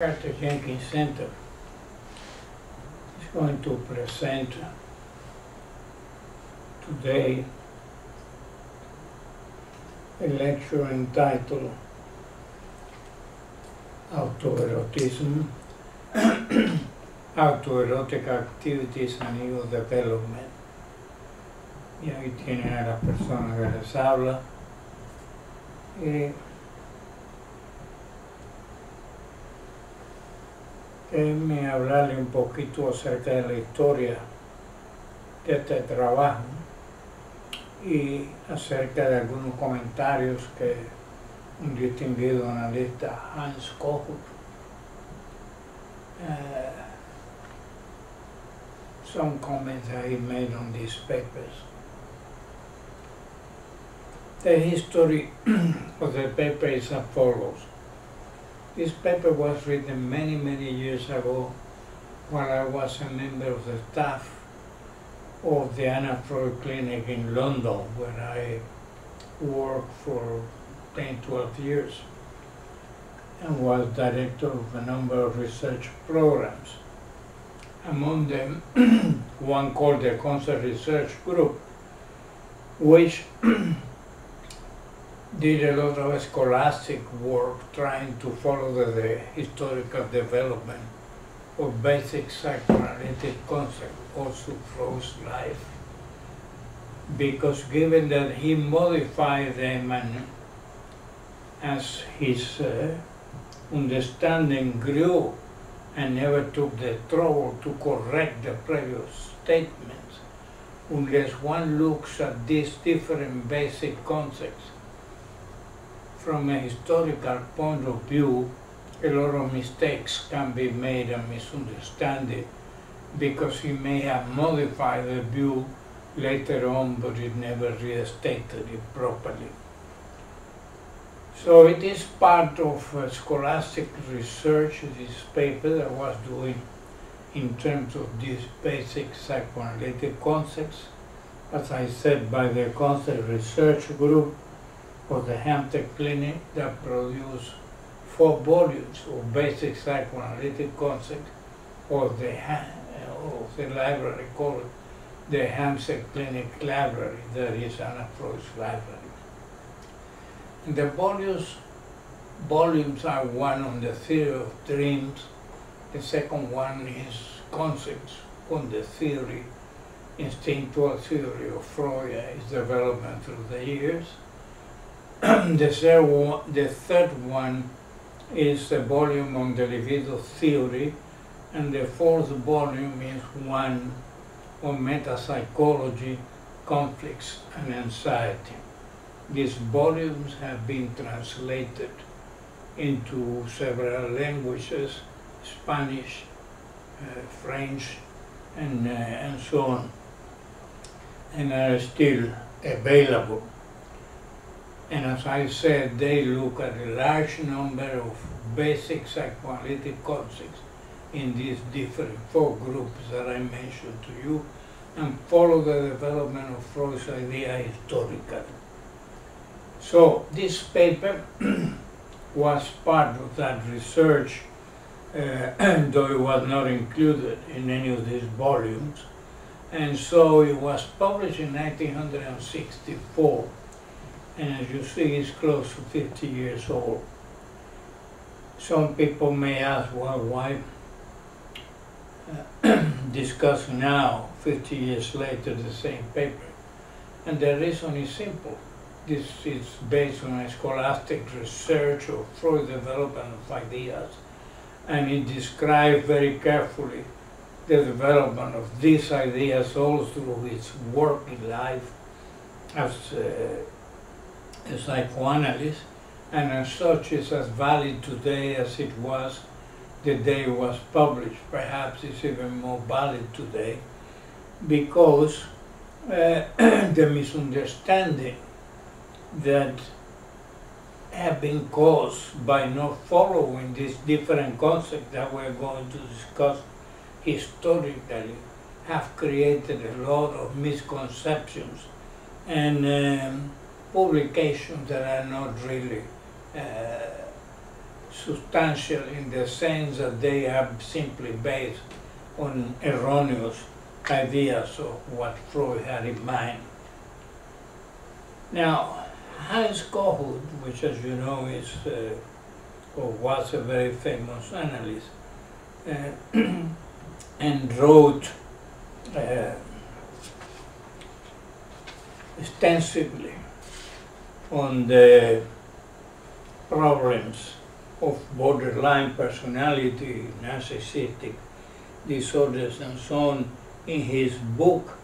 Carter Jenkins Center is going to present today a lecture entitled Autoerotism, Autoerotic Activities and New Development. Y ahí tienen a la persona que les habla. Y déjenme hablarle un poquito acerca de la historia de este trabajo y acerca de algunos comentarios que un distinguido analista Hans Kohut uh, some comments he made on these papers. The history of the paper is as follows. This paper was written many, many years ago while I was a member of the staff of the Anna Freud Clinic in London, where I worked for 10, 12 years and was director of a number of research programs. Among them, one called the Concept Research Group, which did a lot of scholastic work trying to follow the, the historical development of basic psychoanalytic concept, also Freud's life. Because given that he modified them and as his uh, understanding grew and never took the trouble to correct the previous statements, unless one looks at these different basic concepts from a historical point of view, a lot of mistakes can be made and misunderstood because he may have modified the view later on, but it never restated it properly. So it is part of uh, scholastic research, this paper that I was doing in terms of these basic psychoanalytic concepts, as I said, by the Concept Research Group of the Hampstead Clinic that produced four volumes of basic psychoanalytic concepts of the, of the library called the Hampstead Clinic Library, that is Anna Freud's library. And the volumes, volumes are one on the theory of dreams, the second one is concepts on the theory, instinctual theory of Freud, its development through the years, the, third one, the third one is a volume on the libido theory, and the fourth volume is one on metapsychology, conflicts, and anxiety. These volumes have been translated into several languages, Spanish, uh, French, and, uh, and so on, and are still available. And as I said, they look at a large number of basic psychoanalytic concepts in these different four groups that I mentioned to you and follow the development of Freud's idea historically. So this paper was part of that research, uh, though it was not included in any of these volumes. And so it was published in 1964 and as you see it's close to 50 years old. Some people may ask, well, why discuss now, 50 years later, the same paper? And the reason is simple. This is based on a scholastic research of Freud development of ideas, and it describes very carefully the development of these ideas all through its working life as uh, a psychoanalyst, and as such is as valid today as it was the day it was published. Perhaps it's even more valid today because uh, the misunderstanding that have been caused by not following these different concepts that we're going to discuss historically have created a lot of misconceptions and um, publications that are not really uh, substantial in the sense that they are simply based on erroneous ideas of what Freud had in mind. Now, Hans Kohut, which as you know is uh, or was a very famous analyst, uh, and wrote uh, extensively on the problems of borderline personality, narcissistic disorders, and so on in his book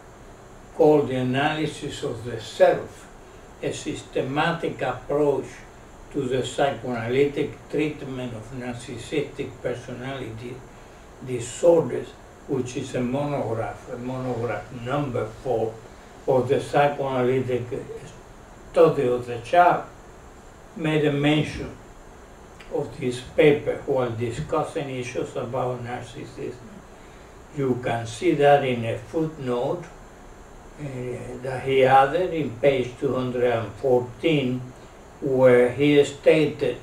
called The Analysis of the Self, a systematic approach to the psychoanalytic treatment of narcissistic personality disorders, which is a monograph, a monograph number four of the psychoanalytic the child, made a mention of this paper while discussing issues about narcissism. You can see that in a footnote uh, that he added in page 214 where he stated,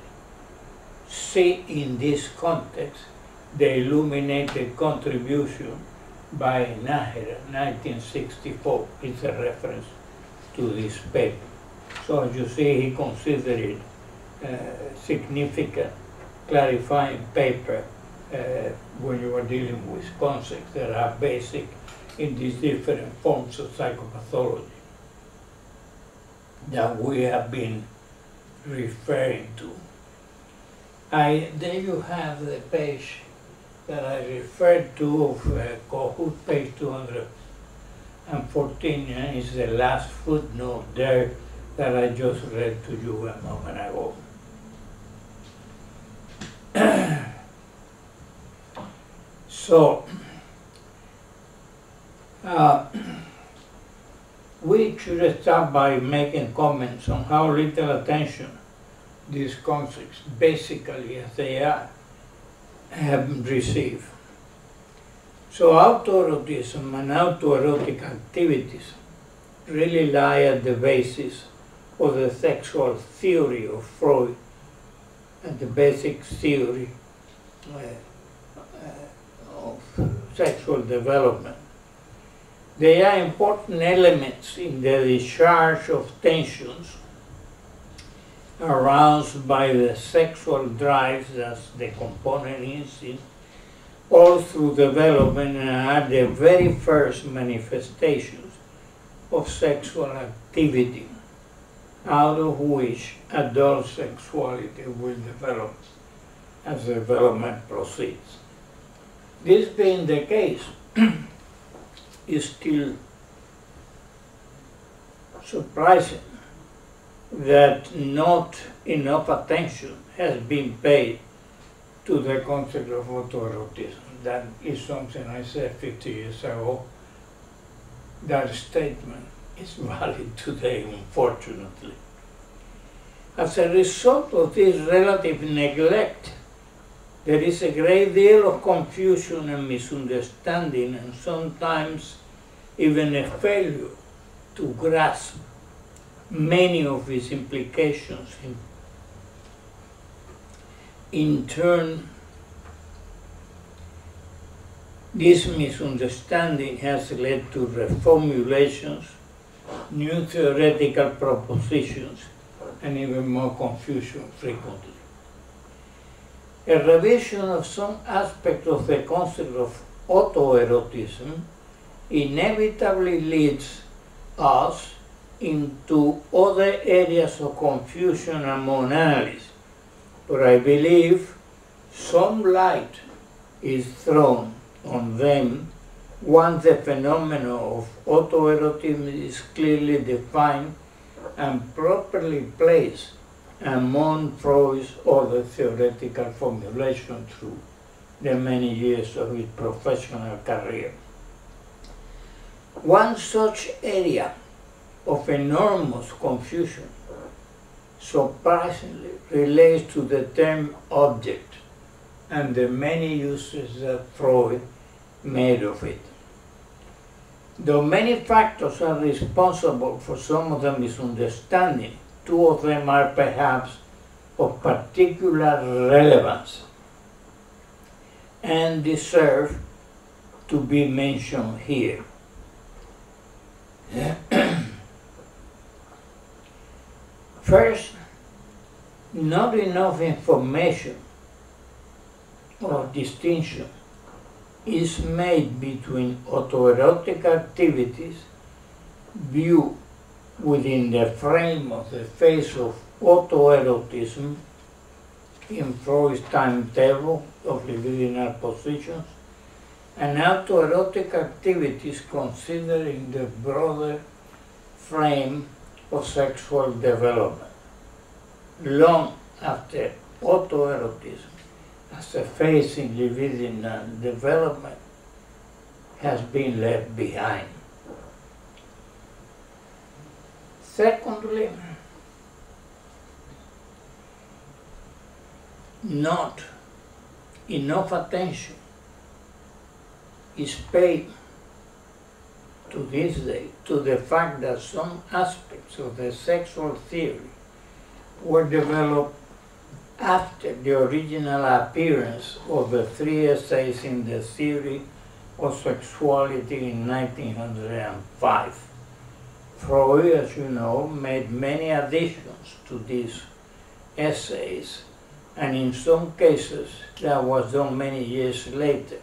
see in this context the illuminated contribution by Nagera, 1964. It's a reference to this paper. So as you see, he considered it uh, significant, clarifying paper uh, when you are dealing with concepts that are basic in these different forms of psychopathology that we have been referring to. I, there you have the page that I referred to of uh, page 214, and is the last footnote there that I just read to you a moment ago. so, uh, we should start by making comments on how little attention these concepts, basically as they are, have received. So autoerotism and autoerotic activities really lie at the basis of the sexual theory of Freud and the basic theory uh, uh, of sexual development. They are important elements in the discharge of tensions aroused by the sexual drives as the component instinct all through development and are the very first manifestations of sexual activity out of which adult sexuality will develop as development proceeds. This being the case, is still surprising that not enough attention has been paid to the concept of autoerotism. That is something I said 50 years ago. That statement is valid today, unfortunately. As a result of this relative neglect, there is a great deal of confusion and misunderstanding, and sometimes even a failure to grasp many of its implications. In, in turn, this misunderstanding has led to reformulations, new theoretical propositions, and even more confusion frequently. A revision of some aspect of the concept of autoerotism inevitably leads us into other areas of confusion among analysts, but I believe some light is thrown on them once the phenomenon of autoerotism is clearly defined and properly placed among Freud's other theoretical formulations through the many years of his professional career. One such area of enormous confusion surprisingly relates to the term object and the many uses that Freud made of it. Though many factors are responsible for some of the misunderstanding, two of them are perhaps of particular relevance and deserve to be mentioned here. First, not enough information or distinction is made between autoerotic activities viewed within the frame of the phase of autoerotism in Freud's timetable of libidinal positions and autoerotic activities considering the broader frame of sexual development. Long after autoerotism as a phase in libidinal development has been left behind. Secondly, not enough attention is paid to this day to the fact that some aspects of the sexual theory were developed after the original appearance of the three essays in the theory of sexuality in 1905. Freud, as you know, made many additions to these essays, and in some cases that was done many years later.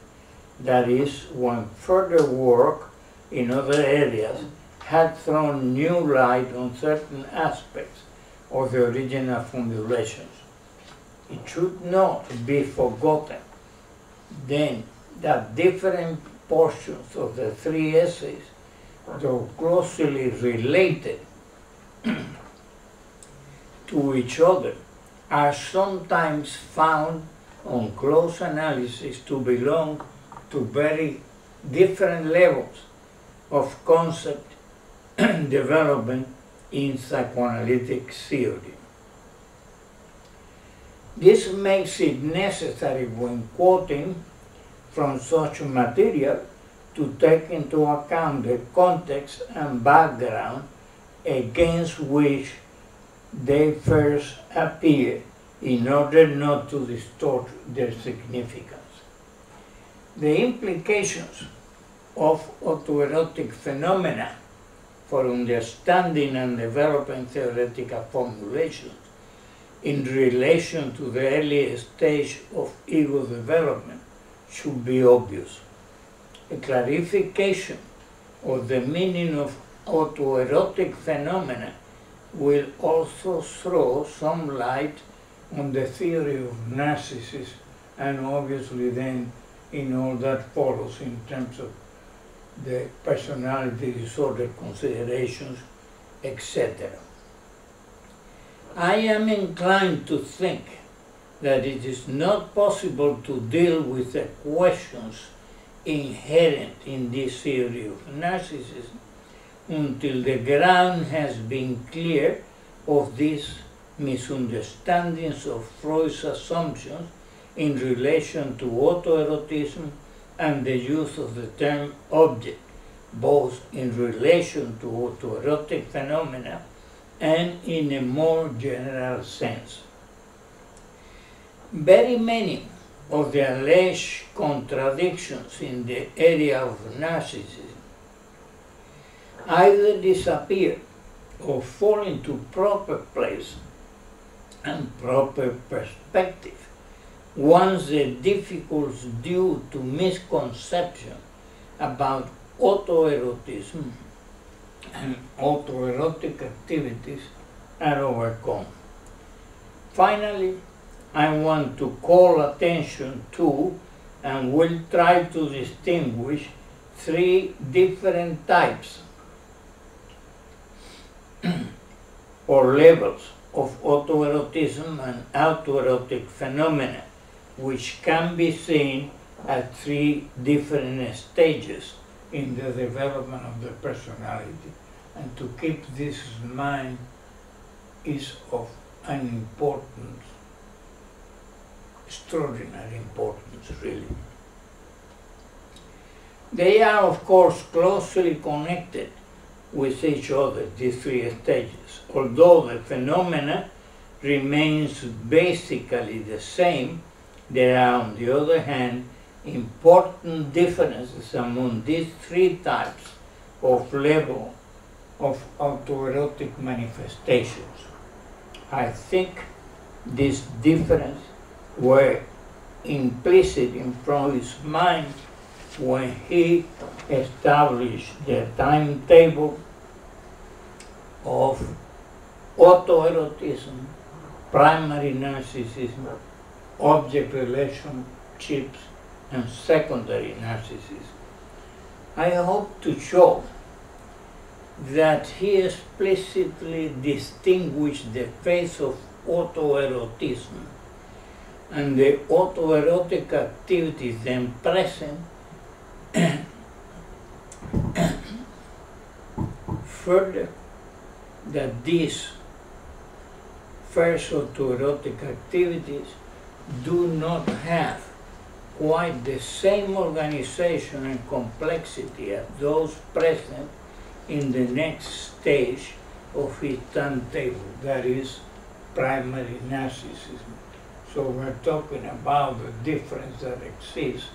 That is, when further work in other areas had thrown new light on certain aspects of the original formulations. It should not be forgotten then that different portions of the three essays though closely related to each other, are sometimes found on close analysis to belong to very different levels of concept development in psychoanalytic theory. This makes it necessary when quoting from such material to take into account the context and background against which they first appear in order not to distort their significance. The implications of autoerotic phenomena for understanding and developing theoretical formulations in relation to the early stage of ego development should be obvious a clarification of the meaning of autoerotic phenomena will also throw some light on the theory of narcissism and obviously then in all that follows in terms of the personality disorder considerations, etc. I am inclined to think that it is not possible to deal with the questions inherent in this theory of narcissism until the ground has been clear of these misunderstandings of Freud's assumptions in relation to autoerotism and the use of the term object, both in relation to autoerotic phenomena and in a more general sense. Very many of the alleged contradictions in the area of narcissism either disappear or fall into proper place and proper perspective once the difficulties due to misconception about autoerotism and autoerotic activities are overcome. Finally, I want to call attention to and will try to distinguish three different types or levels of autoerotism and autoerotic phenomena, which can be seen at three different stages in the development of the personality. And to keep this in mind is of an importance extraordinary importance, really. They are, of course, closely connected with each other, these three stages, although the phenomena remains basically the same, there are, on the other hand, important differences among these three types of level of autoerotic manifestations. I think these differences were implicit in Freud's mind when he established the timetable of autoerotism, primary narcissism, object relationships, and secondary narcissism. I hope to show that he explicitly distinguished the phase of autoerotism and the autoerotic activities then present further that these first autoerotic activities do not have quite the same organization and complexity as those present in the next stage of his timetable, that is primary narcissism. So we're talking about the difference that exists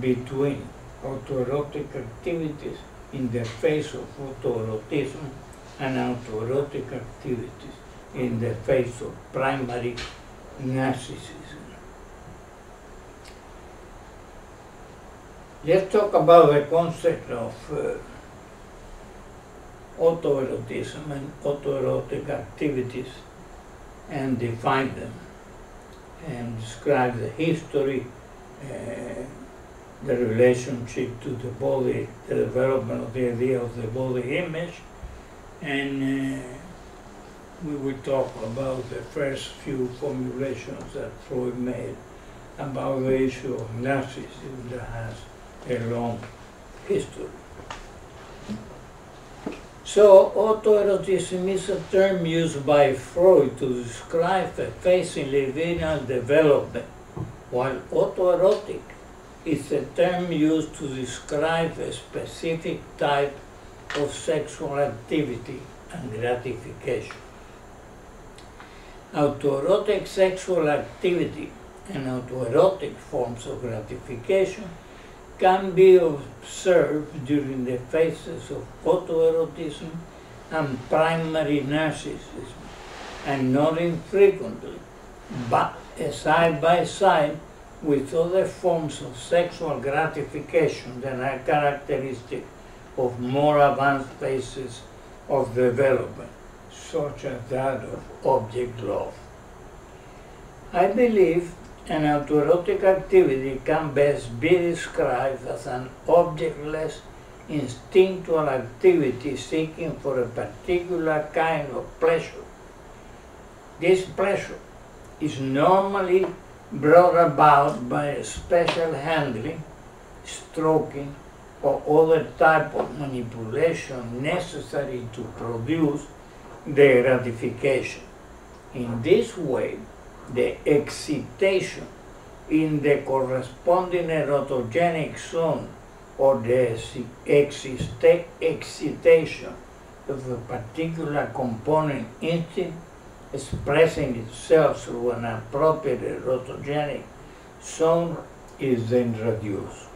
between autoerotic activities in the face of autoerotism and autoerotic activities in the face of primary narcissism. Let's talk about the concept of uh, autoerotism and autoerotic activities and define them and describe the history, uh, the relationship to the body, the development of the idea of the body image, and uh, we will talk about the first few formulations that Freud made about the issue of narcissism that has a long history. So, autoerotism is a term used by Freud to describe a phase in libidinal development, while autoerotic is a term used to describe a specific type of sexual activity and gratification. Autoerotic sexual activity and autoerotic forms of gratification can be observed during the phases of autoerotism and primary narcissism, and not infrequently, but side by side with other forms of sexual gratification that are characteristic of more advanced phases of development, such as that of object love. I believe an autoerotic activity can best be described as an objectless, instinctual activity seeking for a particular kind of pleasure. This pleasure is normally brought about by a special handling, stroking, or other type of manipulation necessary to produce the gratification. In this way, the excitation in the corresponding erotogenic zone or the excitation of a particular component instinct expressing itself through an appropriate erotogenic zone is then reduced.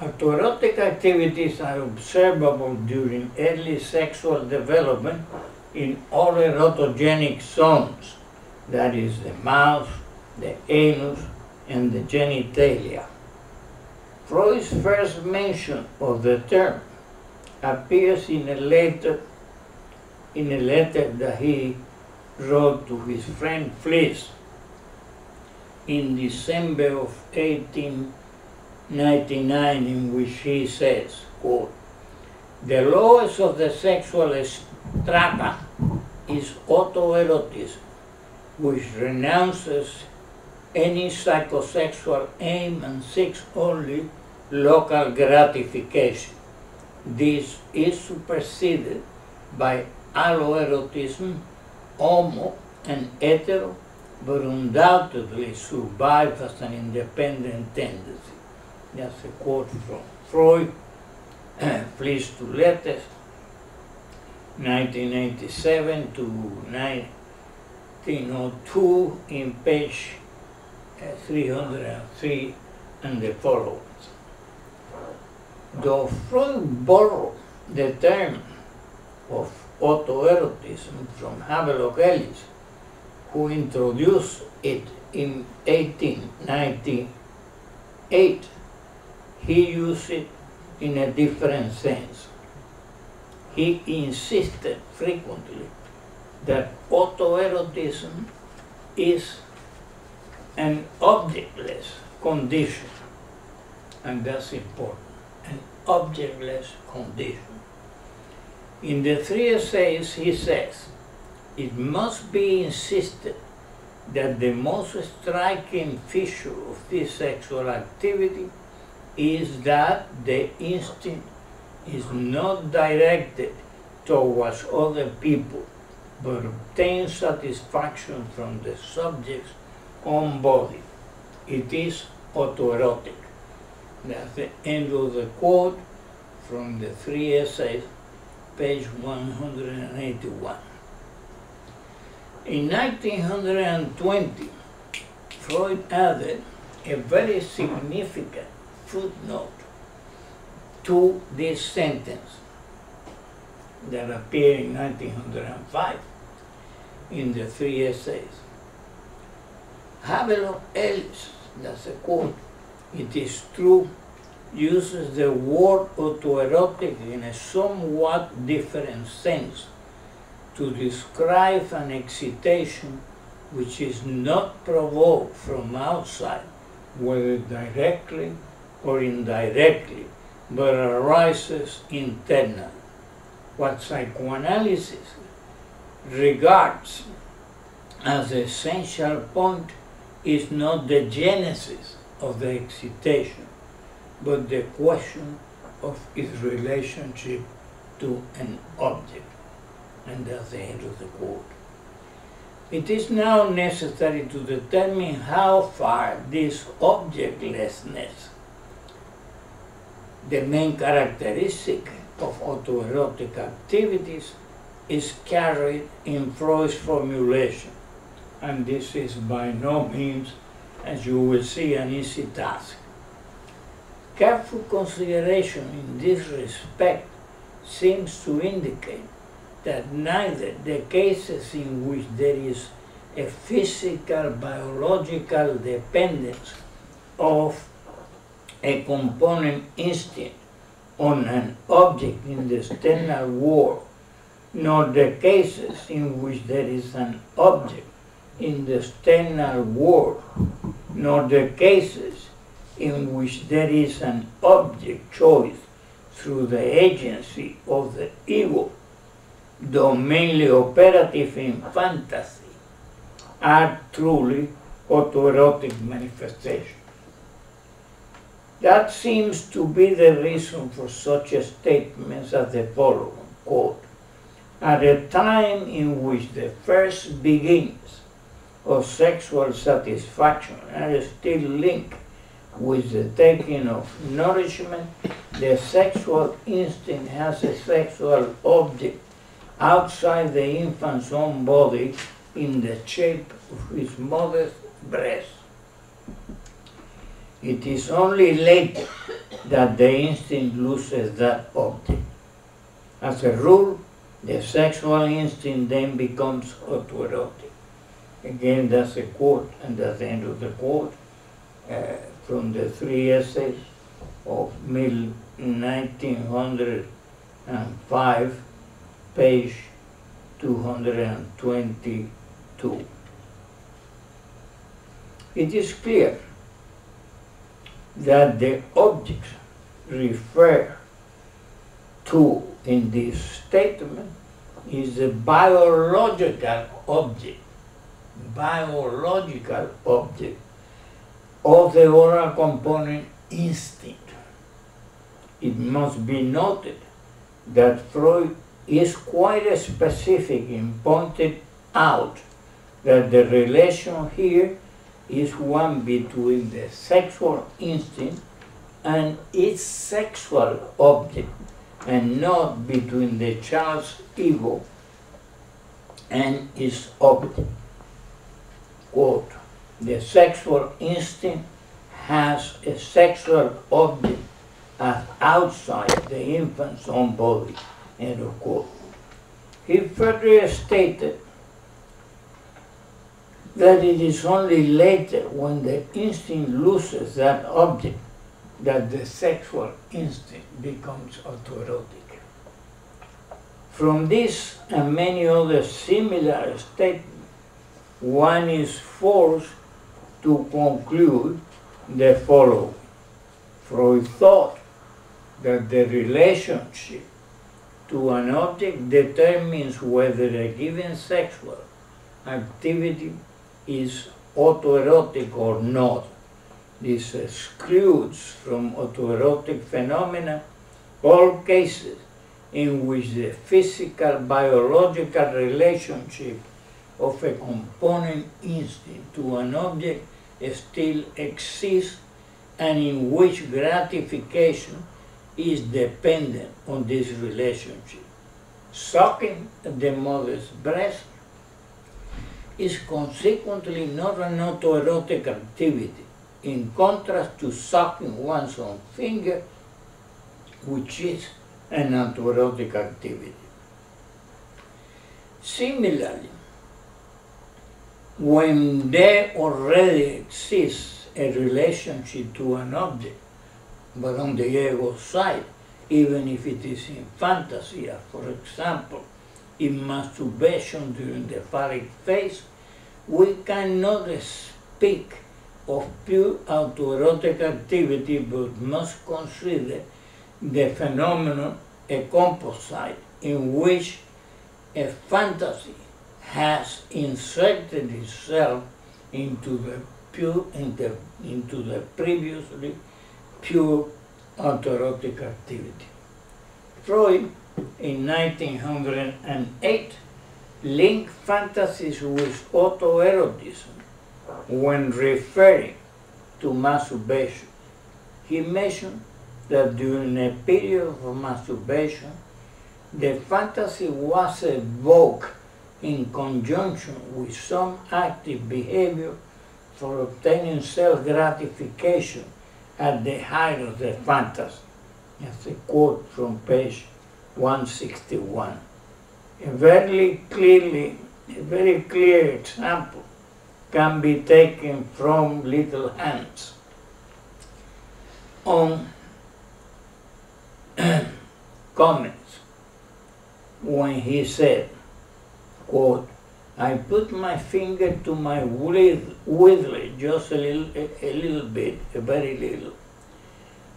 Autoerotic activities are observable during early sexual development in all erotogenic zones that is the mouth, the anus, and the genitalia. Freud's first mention of the term appears in a letter in a letter that he wrote to his friend Fliess in December of 1899 in which he says, quote, the lowest of the sexual strata is autoerotism which renounces any psychosexual aim and seeks only local gratification. This is superseded by alloerotism, homo, and hetero, but undoubtedly survives as an independent tendency. That's a quote from Freud, Fliess to Letters, 1987 to 9. 1902 in page uh, 303 and the following. Though Freud borrowed the term of autoerotism from Havelock Ellis, who introduced it in 1898, he used it in a different sense. He insisted frequently that autoerotism is an objectless condition, and that's important, an objectless condition. In the three essays, he says, it must be insisted that the most striking feature of this sexual activity is that the instinct is not directed towards other people, but obtains satisfaction from the subject's own body. It is autoerotic. That's the end of the quote from the three essays, page 181. In 1920, Freud added a very significant footnote to this sentence that appeared in 1905 in the three essays. Havelock Ellis, that's a quote, it is true, uses the word autoerotic in a somewhat different sense to describe an excitation which is not provoked from outside, whether directly or indirectly, but arises internally. What psychoanalysis regards as the essential point is not the genesis of the excitation, but the question of its relationship to an object. And that's the end of the quote. It is now necessary to determine how far this objectlessness, the main characteristic of autoerotic activities, is carried in Freud's formulation. And this is by no means, as you will see, an easy task. Careful consideration in this respect seems to indicate that neither the cases in which there is a physical biological dependence of a component instinct on an object in the external world, nor the cases in which there is an object in the external world, nor the cases in which there is an object choice through the agency of the ego though mainly operative in fantasy, are truly autoerotic manifestations. That seems to be the reason for such statements as the following quote, At a time in which the first beginnings of sexual satisfaction are still linked with the taking of nourishment, the sexual instinct has a sexual object outside the infant's own body in the shape of his mother's breast. It is only later that the instinct loses that object. As a rule, the sexual instinct then becomes autoerotic. Again, that's a quote, and that's the end of the quote uh, from the three essays of Mill 1905 page 222. It is clear that the objects refer to in this statement is a biological object, biological object of the oral component instinct. It must be noted that Freud is quite specific in pointing out that the relation here is one between the sexual instinct and its sexual object, and not between the child's ego and its object. quote, the sexual instinct has a sexual object as outside the infant's own body, end of quote. He further stated that it is only later when the instinct loses that object that the sexual instinct becomes autoerotic. From this and many other similar statements, one is forced to conclude the following. Freud thought that the relationship to an object determines whether a given sexual activity is autoerotic or not. This excludes from autoerotic phenomena all cases in which the physical biological relationship of a component instinct to an object still exists and in which gratification is dependent on this relationship. Sucking the mother's breast is consequently not an autoerotic activity, in contrast to sucking one's own finger, which is an autoerotic activity. Similarly, when there already exists a relationship to an object, but on the ego side, even if it is in fantasy, for example, in masturbation during the phallic phase, we cannot speak of pure autoerotic activity, but must consider the phenomenon a composite in which a fantasy has inserted itself into the pure into, into the previously pure autoerotic activity. Freud in 1908 linked fantasies with autoerotism when referring to masturbation. He mentioned that during a period of masturbation, the fantasy was evoked in conjunction with some active behavior for obtaining self-gratification at the height of the fantasy. That's a quote from page 161. A very clearly, a very clear example can be taken from Little Hans. On comments when he said, quote, I put my finger to my widdler, just a little, a, a, little bit, a very little.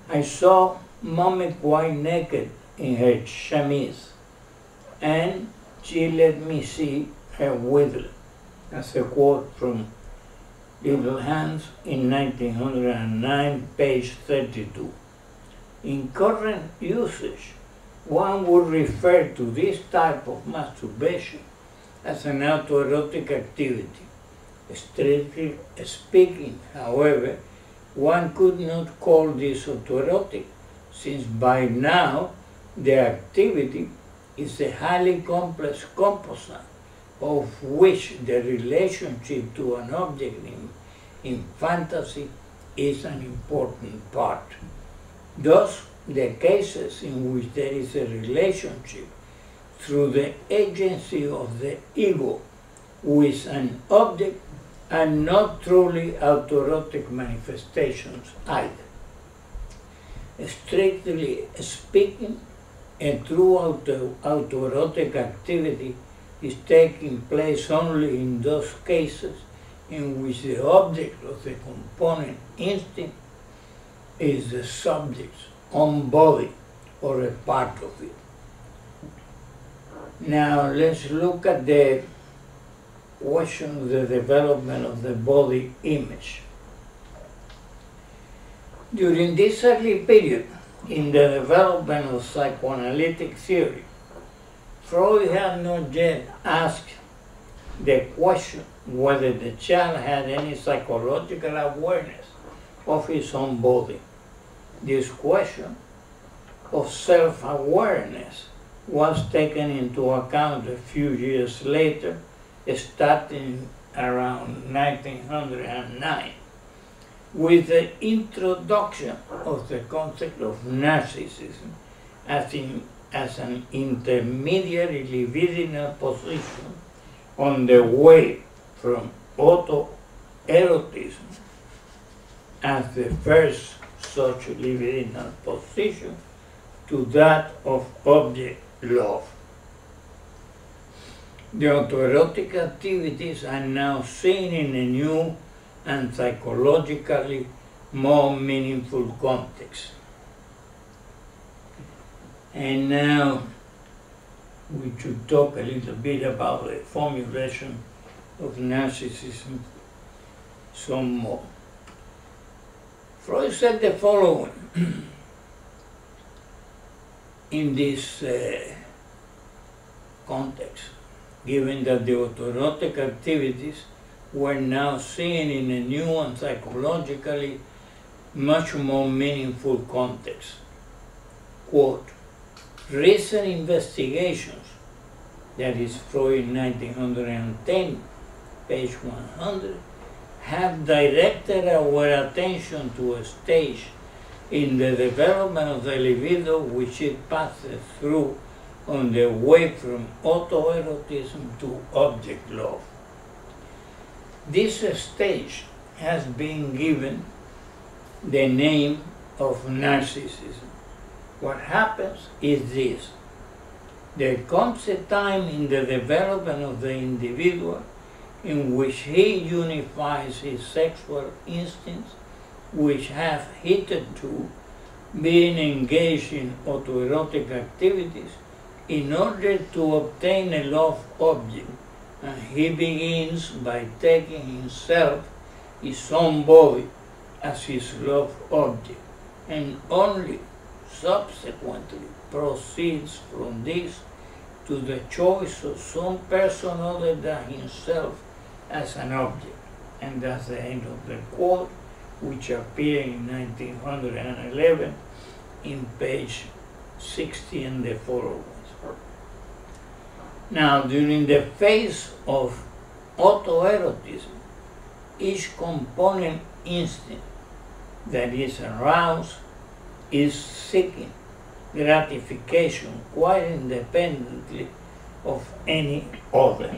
I saw mommy quite naked in her chemise, and she let me see her widdler. That's a quote from Little Hans in 1909, page 32. In current usage, one would refer to this type of masturbation as an autoerotic activity. Strictly speaking, however, one could not call this autoerotic, since by now the activity is a highly complex composite of which the relationship to an object in, in fantasy is an important part. Thus, the cases in which there is a relationship through the agency of the ego with an object are not truly autoerotic manifestations either. Strictly speaking, a true auto, autoerotic activity is taking place only in those cases in which the object of the component instinct is the subject's own body or a part of it. Now let's look at the question of the development of the body image. During this early period in the development of psychoanalytic theory, Freud had not yet asked the question whether the child had any psychological awareness of his own body. This question of self-awareness was taken into account a few years later, starting around 1909 with the introduction of the concept of narcissism as, in, as an intermediary libidinal position on the way from autoerotism as the first such libidinal position to that of object love. The autoerotic activities are now seen in a new and psychologically more meaningful context. And now we should talk a little bit about the formulation of narcissism some more. Freud said the following in this uh, context, given that the autoerotic activities were now seen in a new and psychologically much more meaningful context. Quote, recent investigations, that is Freud 1910, page 100, have directed our attention to a stage in the development of the libido which it passes through on the way from autoerotism to object love. This stage has been given the name of narcissism. What happens is this. There comes a time in the development of the individual in which he unifies his sexual instincts, which have hitherto been engaged in autoerotic activities, in order to obtain a love object and he begins by taking himself, his own body, as his love object, and only subsequently proceeds from this to the choice of some person other than himself as an object. And that's the end of the quote, which appeared in 1911 in page 60 and the following. Now, during the phase of autoerotism, each component instinct that is aroused is seeking gratification quite independently of any other.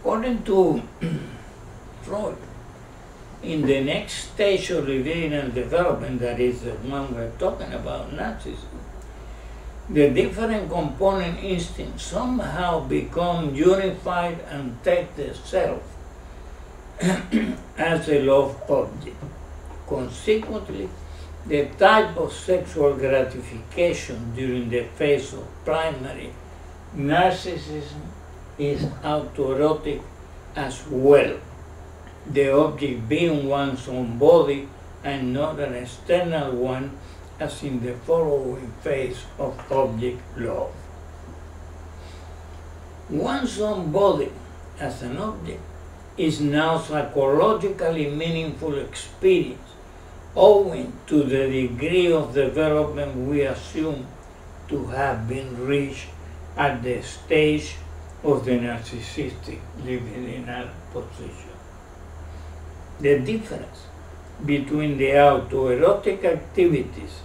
According to Freud, in the next stage of libidinal development, that is the one we're talking about, narcissism, the different component instincts somehow become unified and take the self as a love object. Consequently, the type of sexual gratification during the phase of primary narcissism is autoerotic as well the object being one's own body and not an external one as in the following phase of object love. One's own body as an object is now psychologically meaningful experience owing to the degree of development we assume to have been reached at the stage of the narcissistic libidinal position. The difference between the autoerotic activities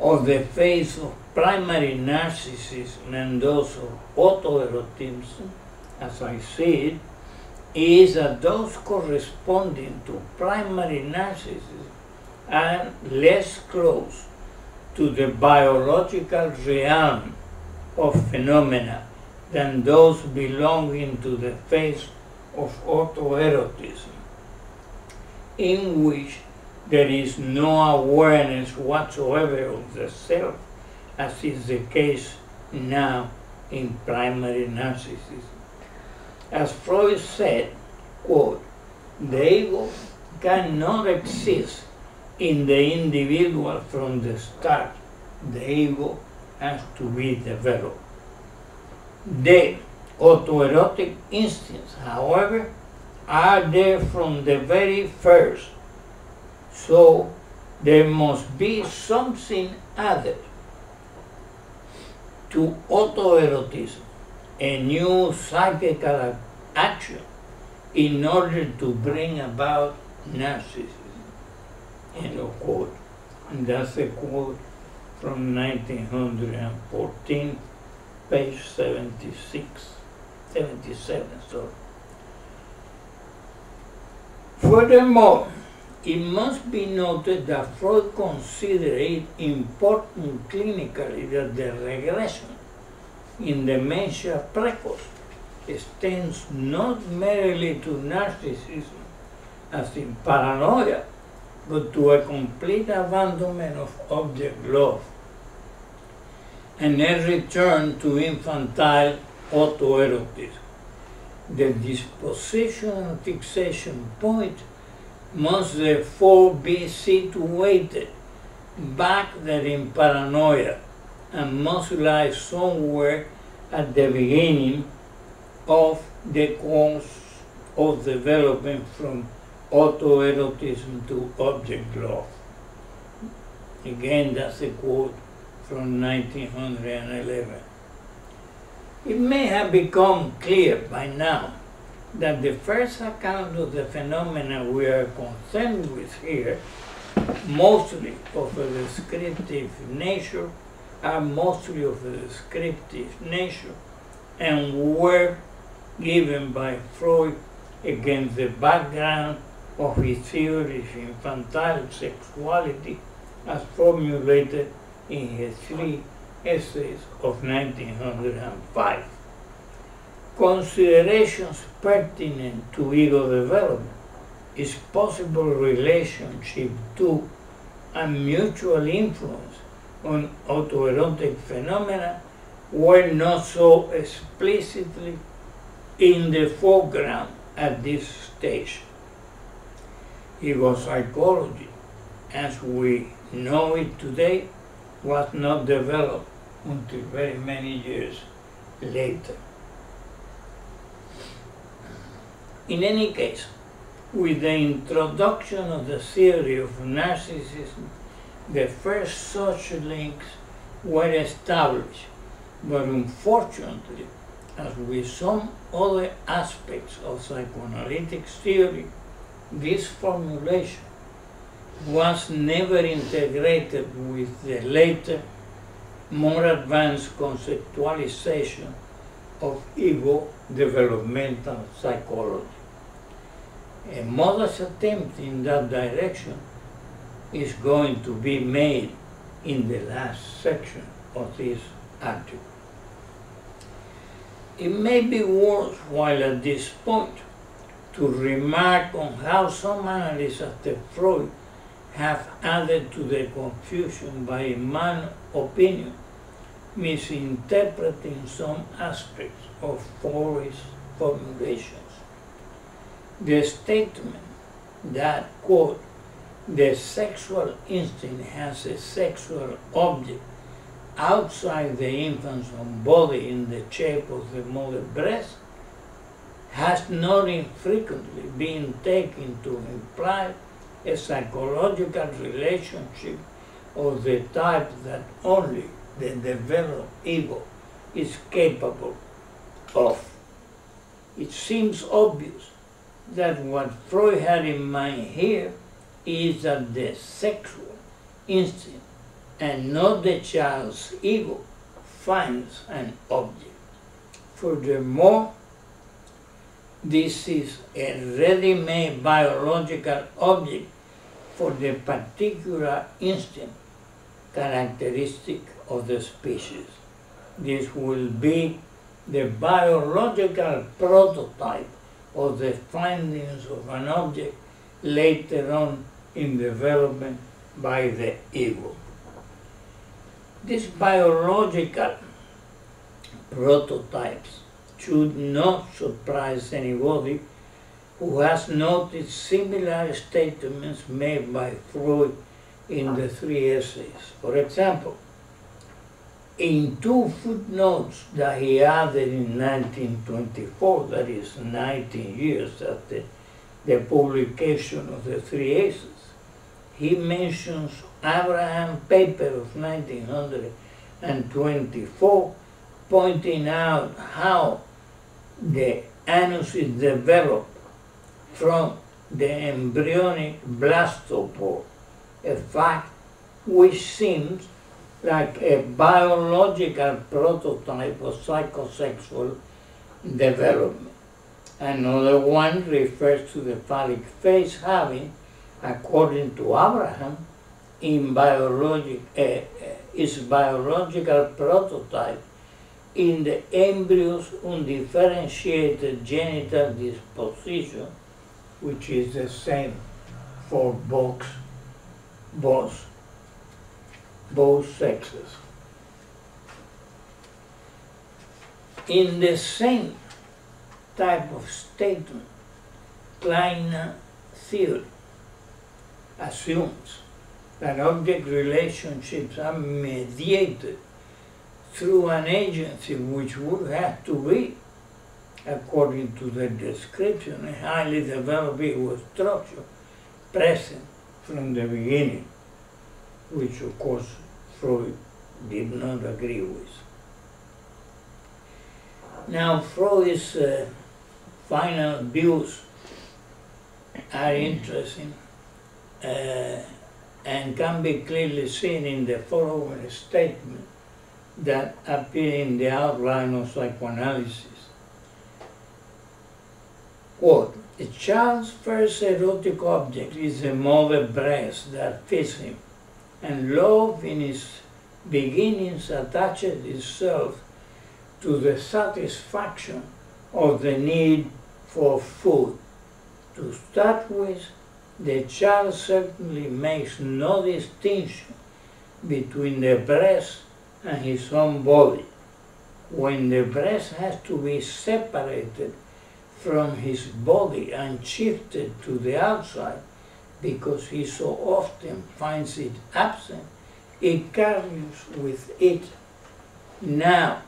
of the phase of primary narcissism and those of autoerotism, as I said, is that those corresponding to primary narcissism are less close to the biological realm of phenomena than those belonging to the phase of autoerotism, in which there is no awareness whatsoever of the self, as is the case now in primary narcissism. As Freud said, quote, the ego cannot exist in the individual from the start. The ego has to be developed. The Autoerotic instincts, however, are there from the very first. So there must be something added to autoerotism, a new psychical action in order to bring about narcissism. End of quote. And that's a quote from 1914, page 76, 77, sorry. Furthermore, it must be noted that Freud considered it important clinically that the regression in dementia precox extends not merely to narcissism, as in paranoia, but to a complete abandonment of object love. And a return to infantile autoerotism. The disposition and fixation point must therefore be situated back there in paranoia and must lie somewhere at the beginning of the course of development from autoerotism to object love. Again, that's a quote from 1911. It may have become clear by now that the first account of the phenomena we are concerned with here, mostly of a descriptive nature, are mostly of a descriptive nature and were given by Freud against the background of his theory of infantile sexuality as formulated in his three essays of 1905. Considerations pertinent to ego development is possible relationship to and mutual influence on autoerotic phenomena were not so explicitly in the foreground at this stage. Ego psychology, as we know it today, was not developed until very many years later. In any case, with the introduction of the theory of narcissism, the first such links were established, but unfortunately, as with some other aspects of psychoanalytic theory, this formulation was never integrated with the later, more advanced conceptualization of ego developmental psychology. A modest attempt in that direction is going to be made in the last section of this article. It may be worthwhile at this point to remark on how some analysts after Freud have added to the confusion by a man opinion, misinterpreting some aspects of Freud's formulations. The statement that, quote, the sexual instinct has a sexual object outside the infant's own body in the shape of the mother breast has not infrequently been taken to imply a psychological relationship of the type that only the developed ego is capable of. It seems obvious that what Freud had in mind here is that the sexual instinct and not the child's ego finds an object. Furthermore, this is a ready-made biological object for the particular instinct characteristic of the species. This will be the biological prototype of the findings of an object later on in development by the ego. These biological prototypes should not surprise anybody who has noted similar statements made by Freud in the three essays. For example, in two footnotes that he added in 1924, that is 19 years after the publication of the three essays, he mentions Abraham paper of 1924 pointing out how the anus is developed from the embryonic blastopore, a fact which seems like a biological prototype of psychosexual development. Another one refers to the phallic phase having, according to Abraham, in biologic, uh, its biological prototype in the embryo's undifferentiated genital disposition, which is the same for both, both, both sexes. In the same type of statement, Kleinian theory assumes that object relationships are mediated through an agency which would have to be, according to the description, a highly developed structure present from the beginning, which of course Freud did not agree with. Now Freud's uh, final views are interesting uh, and can be clearly seen in the following statement that appear in the outline of psychoanalysis. Quote, a child's first erotic object is a mother breast that feeds him, and love in its beginnings attaches itself to the satisfaction of the need for food. To start with, the child certainly makes no distinction between the breast and his own body. When the breast has to be separated from his body and shifted to the outside because he so often finds it absent, it carries with it now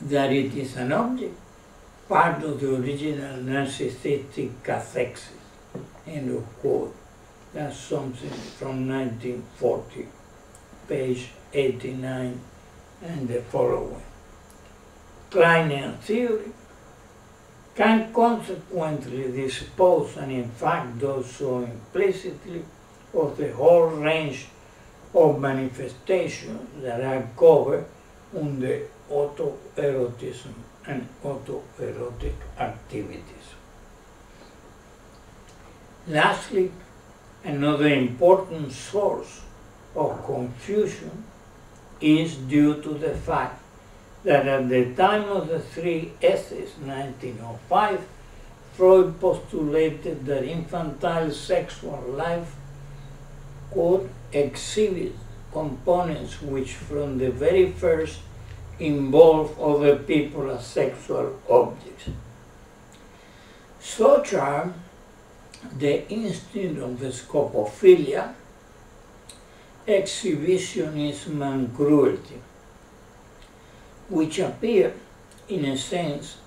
that it is an object, part of the original narcissistic cathexis. End of quote. That's something from 1940, page 89 and the following. Kleinian theory can consequently dispose, and in fact does so implicitly, of the whole range of manifestations that are covered under autoerotism and autoerotic activities. Lastly, another important source of confusion is due to the fact that at the time of the three essays, 1905, Freud postulated that infantile sexual life could exhibit components which from the very first involve other people as sexual objects. Such are the instinct of the scopophilia, exhibitionism and cruelty, which appear, in a sense,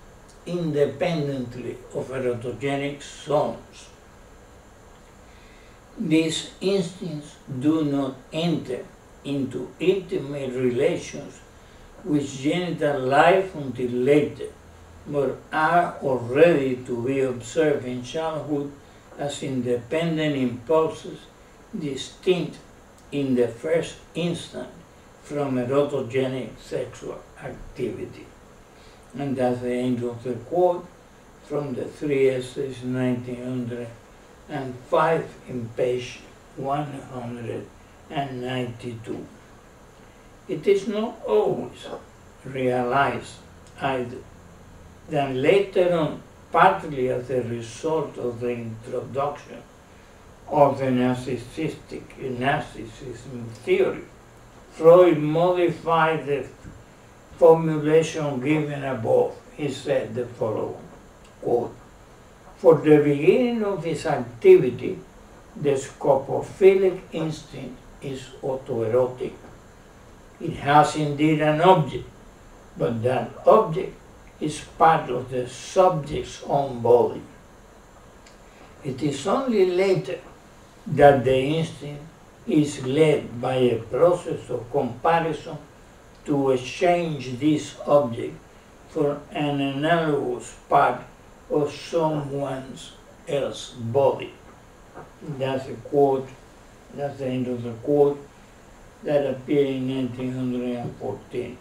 independently of erotogenic zones. These instincts do not enter into intimate relations with genital life until later, but are already to be observed in childhood as independent impulses distinct in the first instant from erotogenic sexual activity. And that's the end of the quote from the three essays 1905 in page 192. It is not always realized either that later on, partly as a result of the introduction of the narcissistic narcissism theory. Freud modified the formulation given above. He said the following quote, For the beginning of his activity, the scopophilic instinct is autoerotic. It has indeed an object, but that object is part of the subject's own body. It is only later that the instinct is led by a process of comparison to exchange this object for an analogous part of someone else's body. That's a quote, that's the end of the quote that appeared in 1914.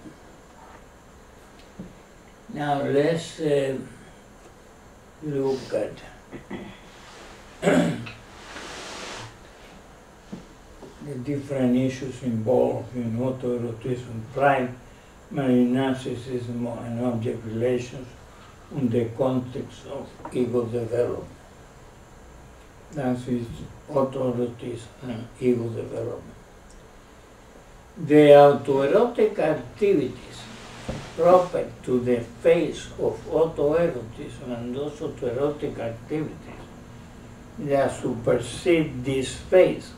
Now let's uh, look at the different issues involved in autoerotism, pride, narcissism, and object relations in the context of ego development. That is autoerotism and ego development. The autoerotic activities proper to the phase of autoerotism and those autoerotic activities that supersede this phase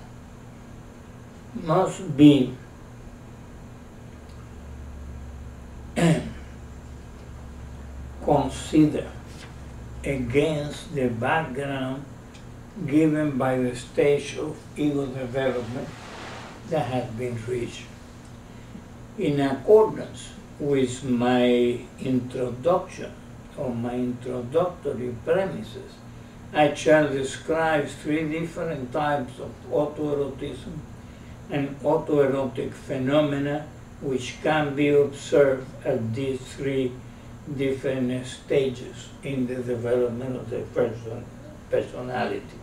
must be considered against the background given by the stage of ego development that has been reached. In accordance with my introduction or my introductory premises, I shall describe three different types of autoerotism and autoerotic phenomena which can be observed at these three different stages in the development of the person, personality.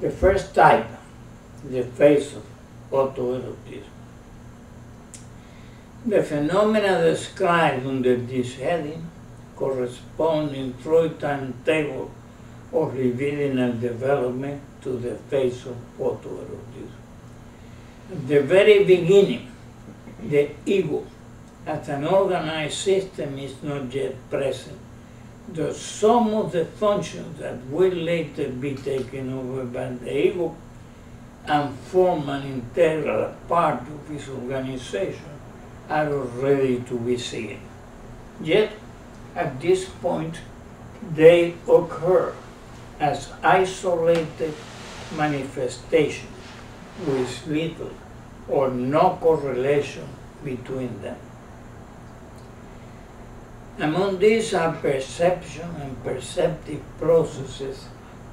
The first type, the phase of autoerotism. The phenomena described under this heading correspond in Freud timetable of libidinal development to the phase of autoerotism. At the very beginning, the ego as an organized system is not yet present. Though some of the functions that will later be taken over by the ego and form an integral part of its organization are already to be seen. Yet, at this point, they occur as isolated manifestations with little or no correlation between them. Among these are perception and perceptive processes,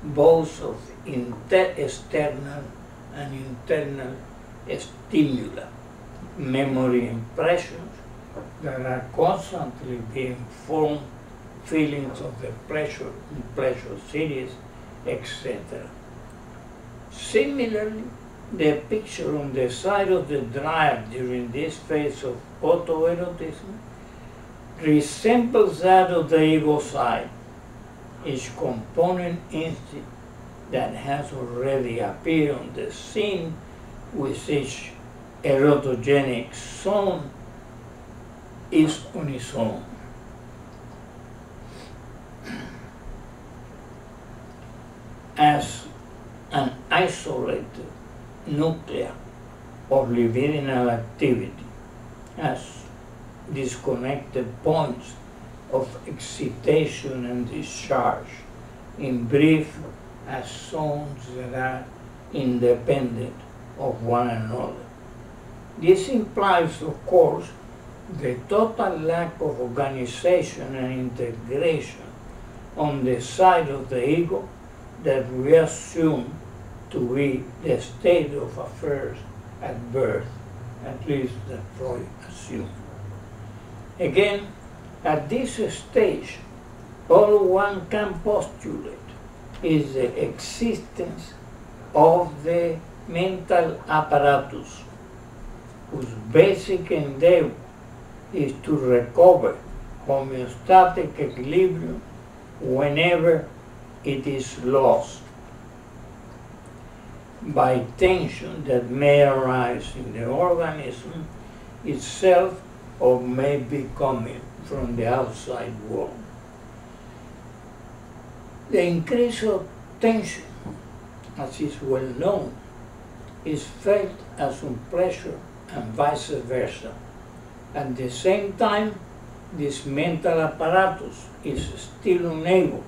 both of external and internal stimuli, memory impressions that are constantly being formed, feelings of the pleasure, pleasure series, etc. Similarly, the picture on the side of the drive during this phase of autoerotism resembles that of the ego side. Each component instinct that has already appeared on the scene with each erotogenic zone is on its own. As an isolated nuclear of libidinal activity, as disconnected points of excitation and discharge, in brief, as zones that are independent of one another. This implies, of course, the total lack of organization and integration on the side of the ego that we assume to be the state of affairs at birth, at least that Freud assumed. Again, at this stage, all one can postulate is the existence of the mental apparatus whose basic endeavor is to recover homeostatic equilibrium whenever it is lost by tension that may arise in the organism itself or may be coming from the outside world. The increase of tension, as is well known, is felt as a pleasure and vice versa. At the same time, this mental apparatus is still unable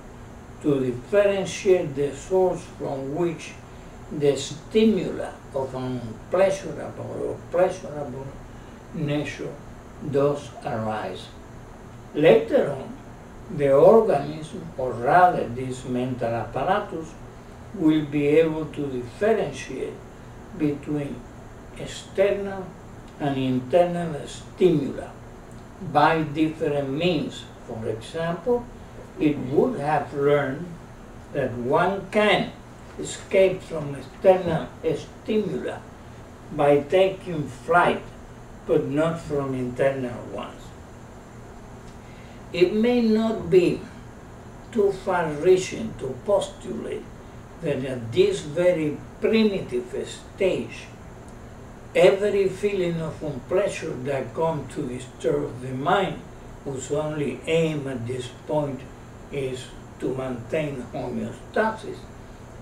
to differentiate the source from which the stimuli of unpleasurable or pleasurable nature does arise. Later on, the organism, or rather this mental apparatus, will be able to differentiate between external and internal stimuli by different means. For example, it would have learned that one can escape from external stimuli by taking flight, but not from internal ones. It may not be too far reaching to postulate that at this very primitive stage, every feeling of unpleasure that comes to disturb the mind, whose only aim at this point is to maintain homeostasis,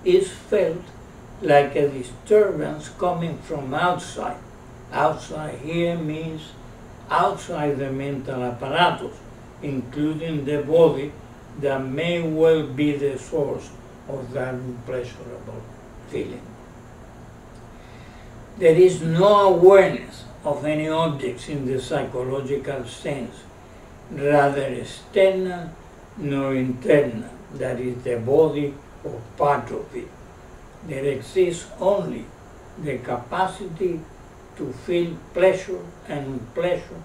is felt like a disturbance coming from outside. Outside here means outside the mental apparatus, including the body that may well be the source of that unpleasurable feeling. There is no awareness of any objects in the psychological sense, rather external nor internal, that is the body or part of it. There exists only the capacity to feel pleasure and pleasure,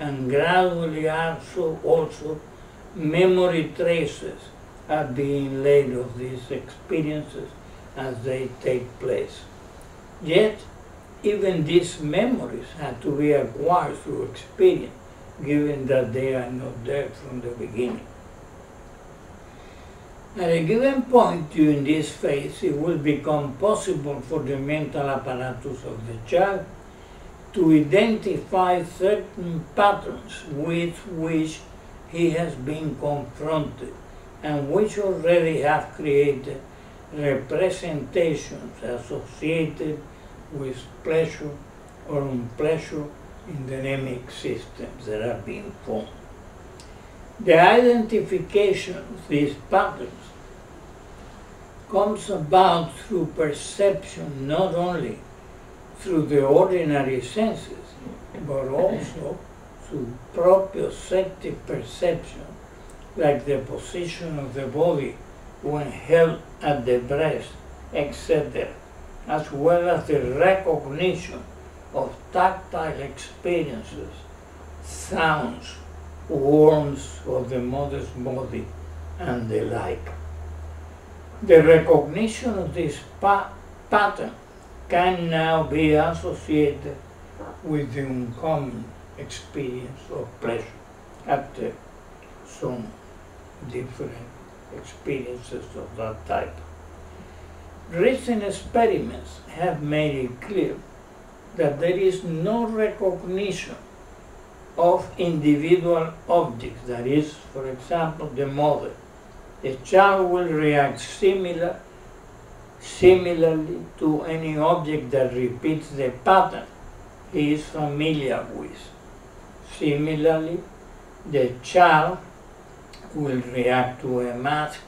and gradually also, also memory traces are being laid of these experiences as they take place. Yet, even these memories have to be acquired through experience, given that they are not there from the beginning. At a given point during this phase, it will become possible for the mental apparatus of the child to identify certain patterns with which he has been confronted and which already have created representations associated with pleasure or unpleasure in dynamic systems that are being formed. The identification of these patterns comes about through perception not only through the ordinary senses, but also through proprioceptive perception, like the position of the body when held at the breast, etc., as well as the recognition of tactile experiences, sounds, warmth of the mother's body, and the like. The recognition of this pa pattern can now be associated with the uncommon experience of pleasure after some different experiences of that type. Recent experiments have made it clear that there is no recognition of individual objects, that is, for example, the mother. The child will react similar, similarly to any object that repeats the pattern he is familiar with. Similarly, the child will react to a mask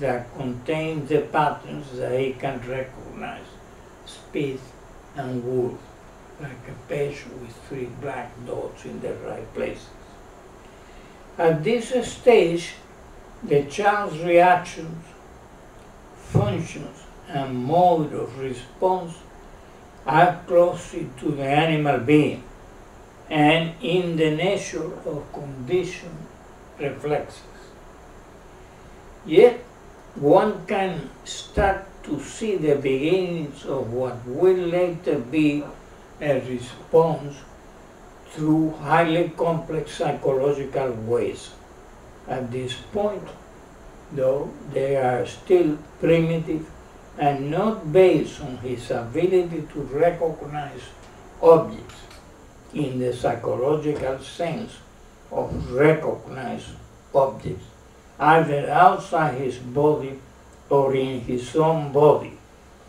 that contain the patterns that he can recognize, speed and wolf, like a page with three black dots in the right places. At this stage, the child's reactions, functions, and mode of response are closely to the animal being and in the nature of conditioned reflexes. Yet, one can start to see the beginnings of what will later be a response through highly complex psychological ways. At this point, though, they are still primitive and not based on his ability to recognize objects in the psychological sense of recognize objects, either outside his body or in his own body,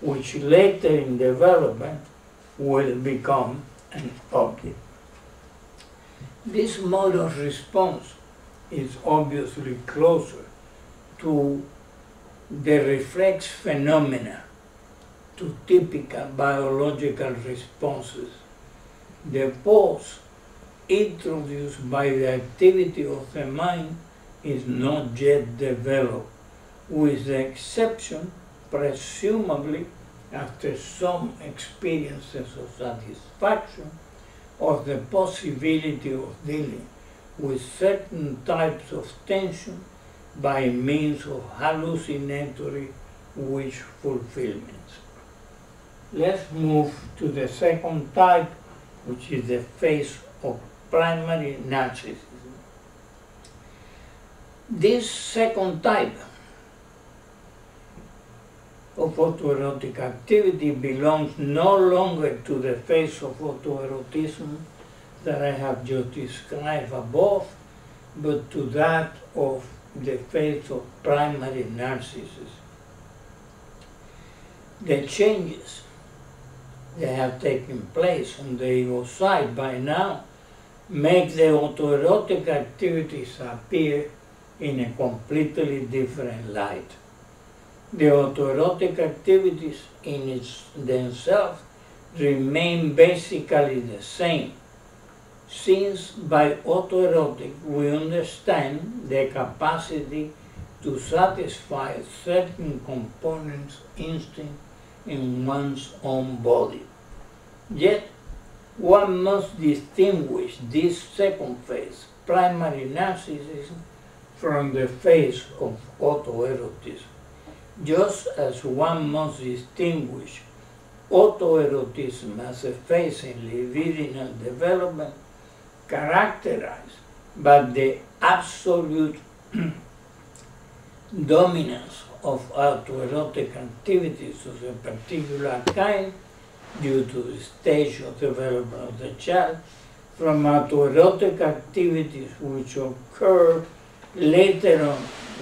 which later in development will become an object. This mode of response is obviously closer to the reflex phenomena, to typical biological responses. The pause introduced by the activity of the mind is not yet developed, with the exception, presumably, after some experiences of satisfaction, of the possibility of dealing with certain types of tension by means of hallucinatory wish fulfillments. Let's move to the second type, which is the phase of primary narcissism. This second type of autoerotic activity belongs no longer to the phase of autoerotism that I have just described above, but to that of the phase of primary narcissism. The changes that have taken place on the ego side by now make the autoerotic activities appear in a completely different light. The autoerotic activities in its, themselves remain basically the same, since by autoerotic we understand the capacity to satisfy certain components instinct in one's own body. Yet, one must distinguish this second phase, primary narcissism, from the phase of autoerotism, just as one must distinguish autoerotism as a phase in libidinal development characterized by the absolute dominance of autoerotic activities of a particular kind due to the stage of development of the child from autoerotic activities which occur later on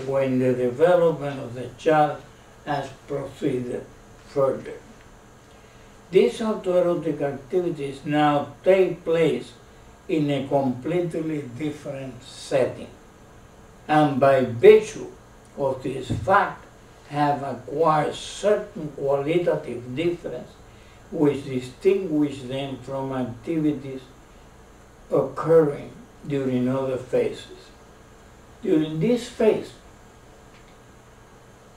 when the development of the child has proceeded further. These autoerotic activities now take place in a completely different setting and by virtue of this fact have acquired certain qualitative difference which distinguish them from activities occurring during other phases. During this phase,